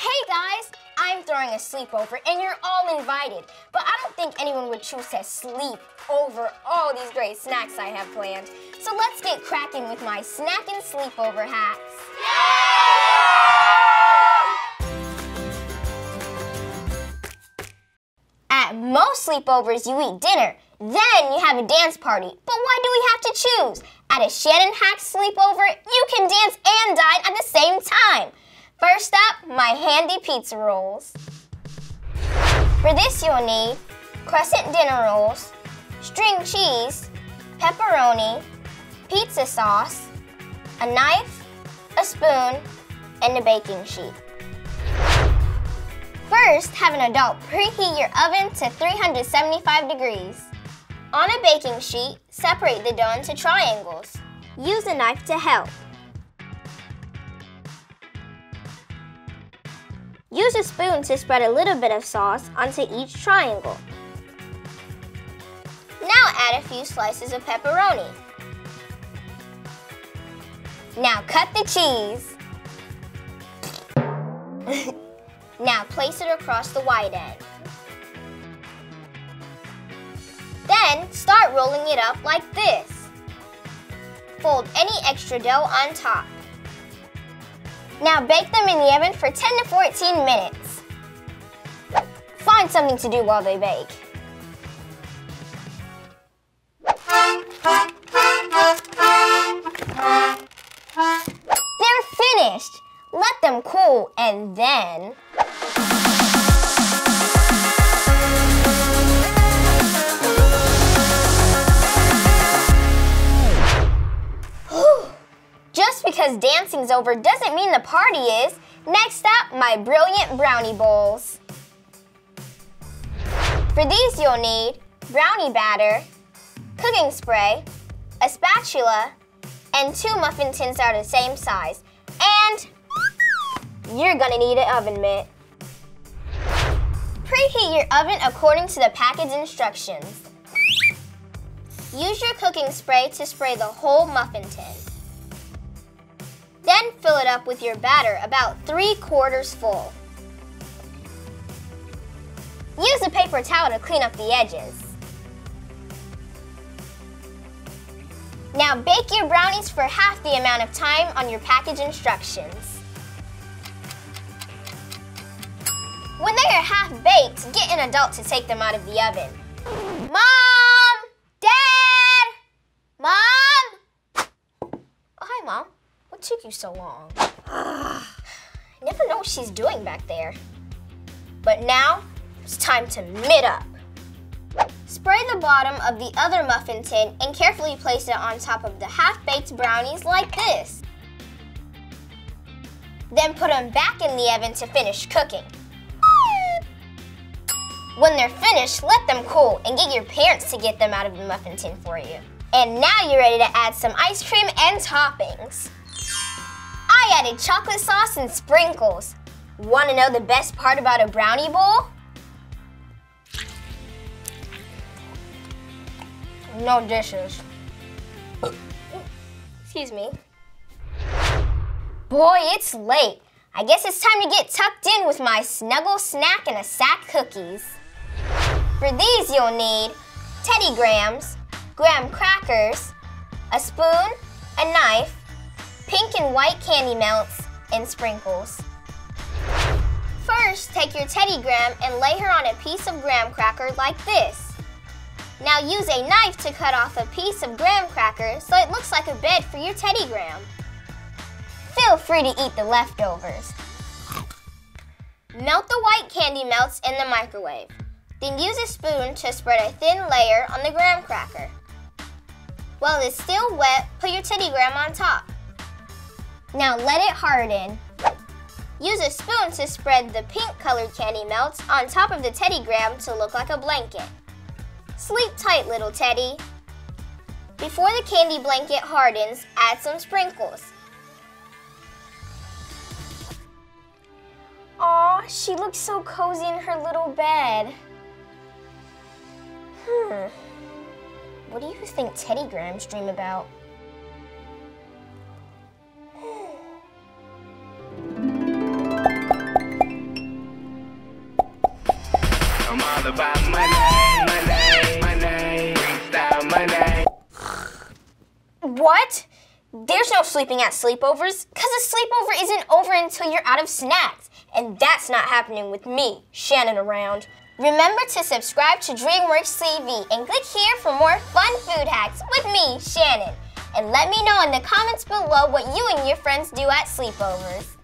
Hey guys, I'm throwing a sleepover and you're all invited. But I don't think anyone would choose to sleep over all these great snacks I have planned. So let's get cracking with my snack and sleepover hacks. At most sleepovers, you eat dinner. Then you have a dance party. But why do we have to choose? At a Shanynn Hack sleepover, you can dance and dine at the same time. First up, my handy pizza rolls. For this you'll need crescent dinner rolls, string cheese, pepperoni, pizza sauce, a knife, a spoon, and a baking sheet. First, have an adult preheat your oven to 375 degrees. On a baking sheet, separate the dough into triangles. Use a knife to help. Use a spoon to spread a little bit of sauce onto each triangle. Now add a few slices of pepperoni. Now cut the cheese. now place it across the wide end. Then start rolling it up like this. Fold any extra dough on top. Now bake them in the oven for 10 to 14 minutes. Find something to do while they bake. They're finished. Let them cool and then... Just because dancing's over doesn't mean the party is. Next up, my brilliant brownie bowls. For these you'll need brownie batter, cooking spray, a spatula, and two muffin tins that are the same size. And you're gonna need an oven mitt. Preheat your oven according to the package instructions. Use your cooking spray to spray the whole muffin tin. Then fill it up with your batter about three quarters full. Use a paper towel to clean up the edges. Now bake your brownies for half the amount of time on your package instructions. When they are half baked, get an adult to take them out of the oven. Mom! Dad! Mom! Oh, hi, Mom. What took you so long? I never know what she's doing back there. But now, it's time to mitt up. Spray the bottom of the other muffin tin and carefully place it on top of the half-baked brownies like this. Then put them back in the oven to finish cooking. When they're finished, let them cool and get your parents to get them out of the muffin tin for you. And now you're ready to add some ice cream and toppings. I added chocolate sauce and sprinkles. Want to know the best part about a brownie bowl? No dishes. Excuse me. Boy, it's late. I guess it's time to get tucked in with my snuggle snack and a sack cookies. For these you'll need Teddy Grahams, graham crackers, a spoon, a knife, pink and white candy melts, and sprinkles. First, take your Teddy Graham and lay her on a piece of graham cracker like this. Now use a knife to cut off a piece of graham cracker so it looks like a bed for your Teddy Graham. Feel free to eat the leftovers. Melt the white candy melts in the microwave. Then use a spoon to spread a thin layer on the graham cracker. While it's still wet, put your Teddy Graham on top. Now let it harden. Use a spoon to spread the pink colored candy melts on top of the Teddy Graham to look like a blanket. Sleep tight, little Teddy. Before the candy blanket hardens, add some sprinkles. Aw, she looks so cozy in her little bed. Hmm. What do you think Teddy Grahams dream about? About. What? There's no sleeping at sleepovers, because a sleepover isn't over until you're out of snacks. And that's not happening with me, Shanynn, around. Remember to subscribe to DreamWorks TV and click here for more fun food hacks with me, Shanynn. And let me know in the comments below what you and your friends do at sleepovers.